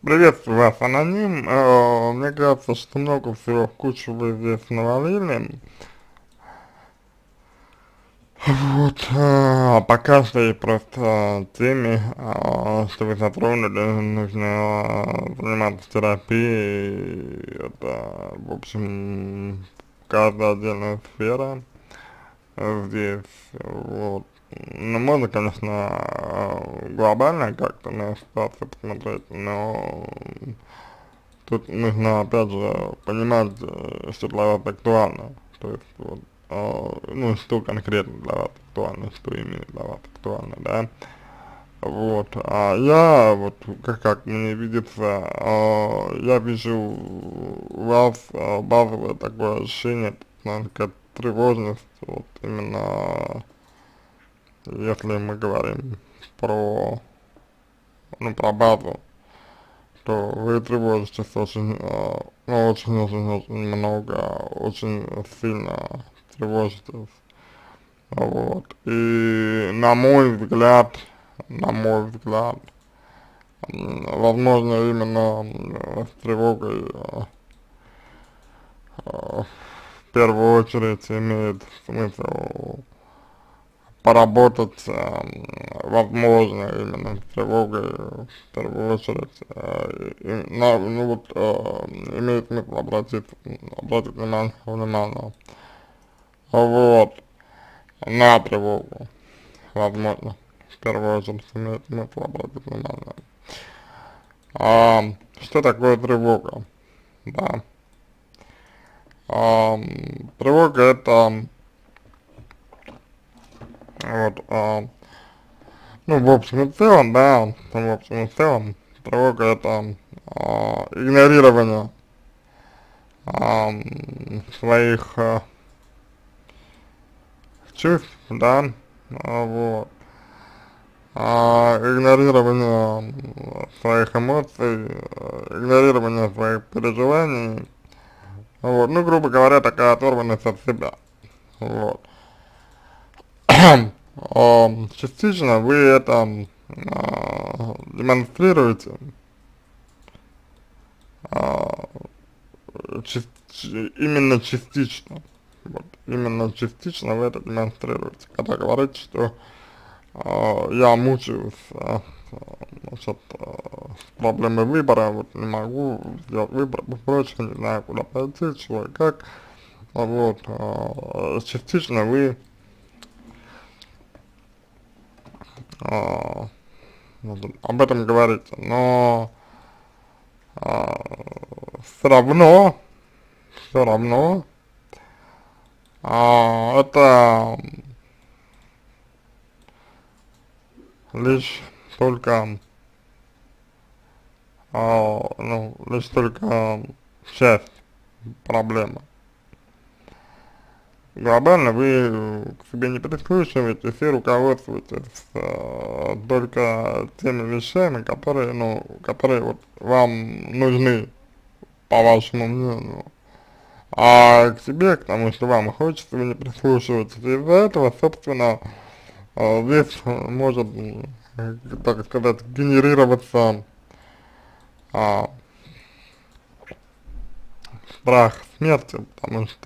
Приветствую вас, аноним. Э, мне кажется, что много всего в кучу вы здесь навалили. Вот, э, по каждой просто теме, э, что вы затронули, нужно заниматься терапией. Это, в общем, каждая отдельная сфера здесь, вот. Ну, можно, конечно, глобально как-то на ситуацию посмотреть, но тут нужно, опять же, понимать, что для вас актуально. То есть, вот, э, ну, что конкретно для вас актуально, что именно для вас актуально, да. Вот, а я, вот, как, как мне видится, э, я вижу у вас э, базовое такое ощущение, как тревожность, вот, именно если мы говорим про, ну, про базу, то вы тревожитесь очень, э, ну, очень, очень, очень много, очень сильно тревожитесь. Вот. И на мой взгляд, на мой взгляд, возможно, именно с тревогой э, э, в первую очередь имеет смысл поработать, э, возможно, именно с тревогой, в первую очередь, э, и, на, ну вот, э, имеет смысл обратить, обратить внимание, внимание, вот, на тревогу, возможно, в первую очередь имеет смысл обратить внимание. А, что такое тревога? Да. А, тревога это вот, а, ну, в общем и целом, да, в общем и целом, тревога это а, игнорирование а, своих а, чувств, да, а, вот, а, игнорирование своих эмоций, игнорирование своих переживаний, вот, ну, грубо говоря, такая оторванность от себя, вот частично вы это а, демонстрируете, а, именно частично, вот, именно частично вы это демонстрируете, когда говорите, что а, я мучаюсь насчет с проблемой выбора, вот не могу сделать выбор прочее, не знаю, куда пойти, чего и как, вот, частично вы а, об этом говорится, но а, все равно, все равно, а, это лишь только, а, ну, лишь только часть проблемы глобально вы к себе не прислушиваетесь и руководствуетесь э, только теми вещами, которые, ну, которые вот вам нужны, по вашему мнению. А к себе, к тому, что вам хочется, вы не прислушиваетесь. Из-за этого, собственно, э, здесь может, так сказать, генерироваться а, страх смерти, потому что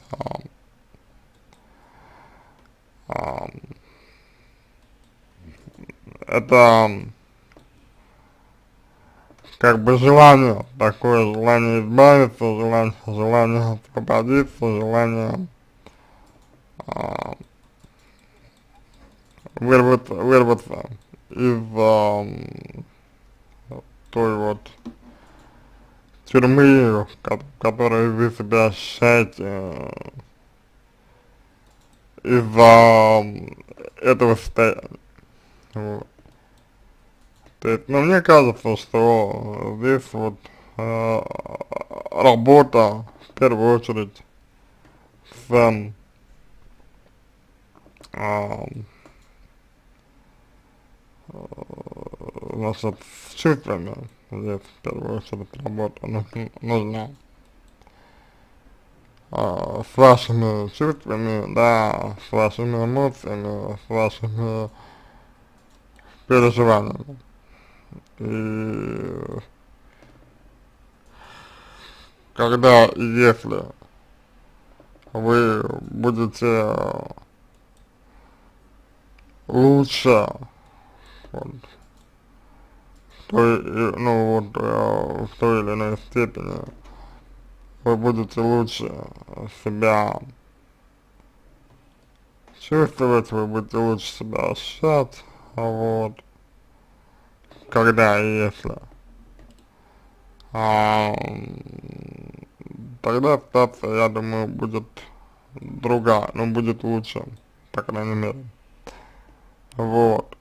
это как бы желание, такое желание избавиться, желание, желание освободиться, желание а, вырваться, вырваться из а, той вот тюрьмы, в которой вы себя ощущаете из-за этого состояния. Вот. То есть, ну, мне кажется, что здесь вот э, работа, в первую очередь, с э, э, значит, с чувствами, здесь, в первую очередь, работа нужна а, с вашими чувствами, да, с вашими эмоциями, с вашими переживаниями. И когда и если вы будете лучше, вот, той, ну вот, э, в той или иной степени, вы будете лучше себя чувствовать, вы будете лучше себя ощущать, вот, когда и если. А, тогда ситуация, я думаю, будет другая, ну, будет лучше, по крайней мере. Вот.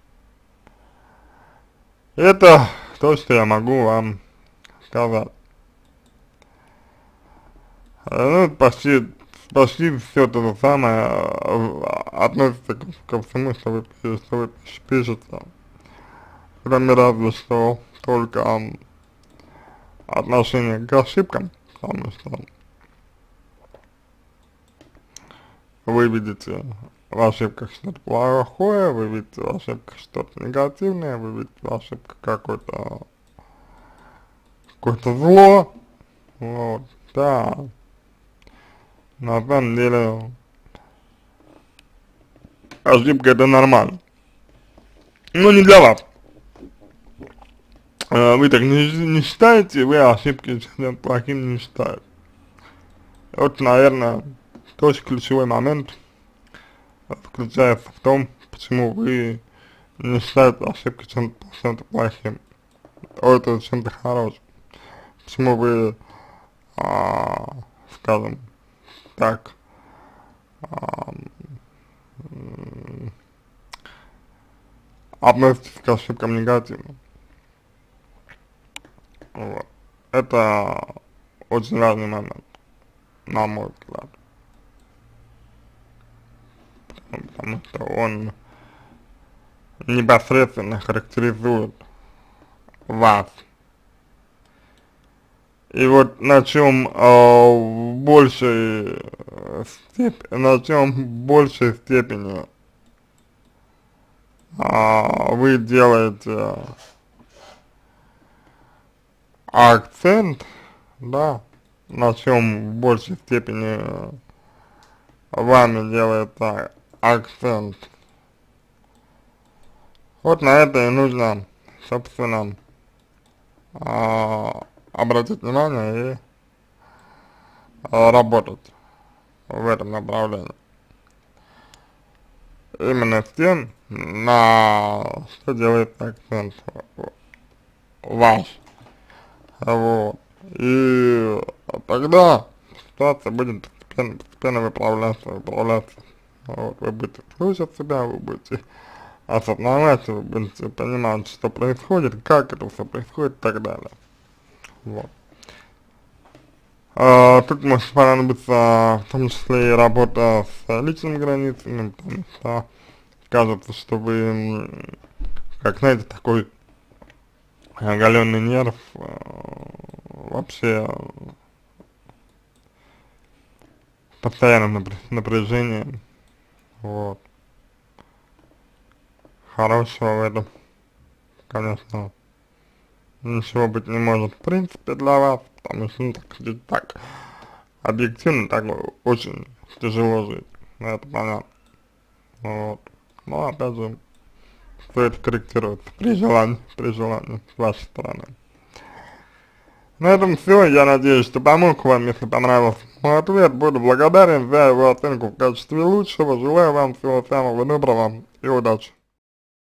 Это то, что я могу вам сказать. Ну, почти, почти все то же самое э, относится ко, ко всему, что вы, что вы пишете. Кроме разве что только отношение к ошибкам, потому что вы видите в ошибках что-то плохое, вы видите в ошибках что-то негативное, вы видите в ошибках какое-то какое-то зло, вот, да, на самом деле ошибка это нормально, но не для вас, а, вы так не, не считаете, вы ошибки плохим не считаете, вот, наверное, тоже ключевой момент, заключается в том, почему вы не считаете ошибки чем-то чем плохим, это чем-то хорошим. Почему вы, а, скажем так, а, относитесь к ошибкам негативно. Вот. Это очень важный момент, на мой взгляд потому что он непосредственно характеризует вас. И вот на чем э, большей степени, на чем большей степени э, вы делаете акцент, да, на чем в большей степени вами делается акцент. Вот на это и нужно, собственно, а, обратить внимание и а, работать в этом направлении. Именно с тем, на что делает акцент ваш. Вот. И тогда ситуация будет постепенно, постепенно выправляться, выправляться. Вот, вы будете слушать себя, вы будете осознавать, вы будете понимать, что происходит, как это все происходит и так далее. Вот. А, тут может понадобиться в том числе и работа с личными границами, потому что кажется, что вы, как знаете, такой оголенный нерв, э, вообще постоянном напряжении вот. Хорошего в этом, конечно, ничего быть не может в принципе для вас, потому что, ну, так, так объективно так очень тяжело жить, это понятно. Вот. Но опять же, все это корректируется при желании, при желании с вашей стороны. На этом все, я надеюсь, что помог вам, если понравился мой ответ, буду благодарен за его оценку в качестве лучшего, желаю вам всего самого доброго и удачи.